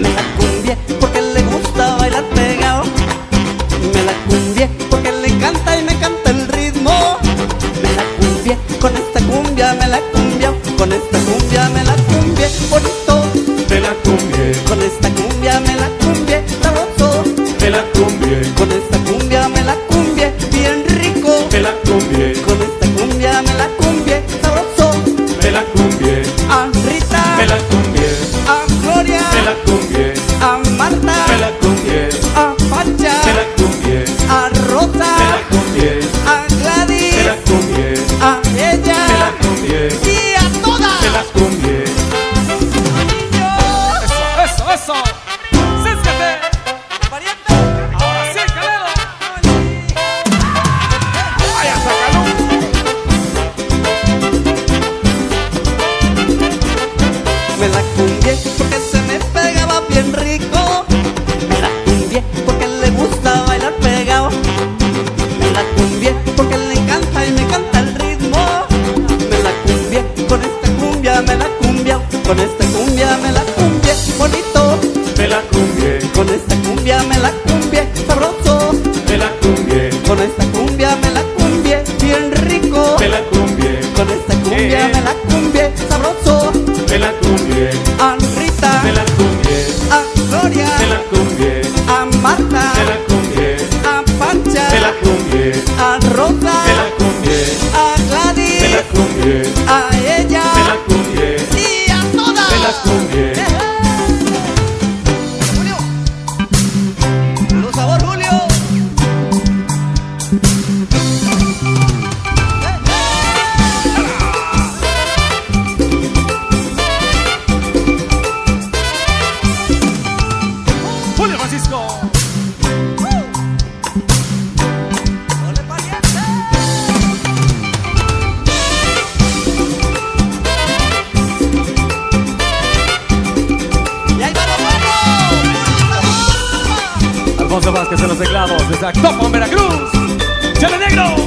me la cumbié porque le gusta bailar pegado. Me la cumbié porque le encanta y me canta el ritmo. Me la cumbié, con esta cumbia me la cumbia, con esta cumbia me la cumbié, bonito. Me la cumbié, con esta cumbia me la cumbié, sabroso. Me la cumbié, con esta cumbia me la cumbié, bien rico. Me la cumbié, con esta cumbia me la cumbié, sabroso. Me la cumbié, ah, Rita. Me la cumbié a Gloria, me la cumbié, a Marta, me la cumbié, cumbia me la cumbié, bonito. Me la cumbié, Con esta cumbia me la cumbié, sabroso. me la cumbié, Con esta cumbia me la cumbié, bien rico. me la cumbié, Con esta cumbia me la cumbié, sabroso. me la cumbié, A Rita, me la cumbié, a Gloria, me la cumbié, a Marta, me la cumbié, a Pancha, me la cumbié, a Rosa, me la cumbié, a me la Gladys, cumbié, a Vázquez en los teclados desde Actopan, Veracruz. ¡Chale negro!